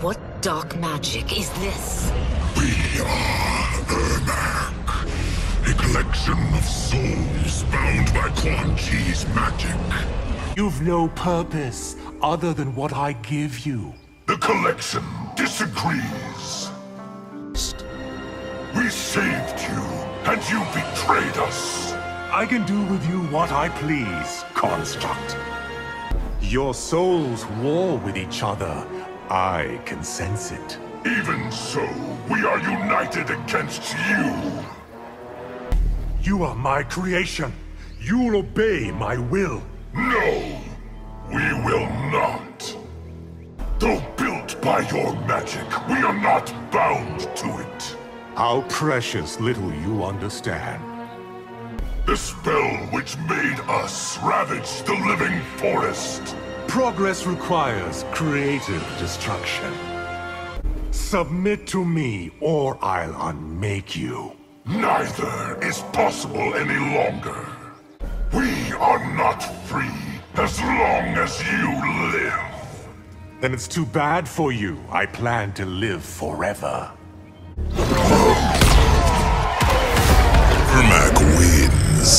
What dark magic is this? We are Ermac, a collection of souls bound by Quan Chi's magic. You've no purpose other than what I give you. The collection disagrees. We saved you, and you betrayed us. I can do with you what I please, Construct. Your souls war with each other. I can sense it. Even so, we are united against you. You are my creation. You'll obey my will. No, we will not. Though built by your magic, we are not bound to it. How precious little you understand. The spell which made us ravage the living forest. Progress requires creative destruction. Submit to me, or I'll unmake you. Neither is possible any longer. We are not free as long as you live. Then it's too bad for you. I plan to live forever. Ermac wins.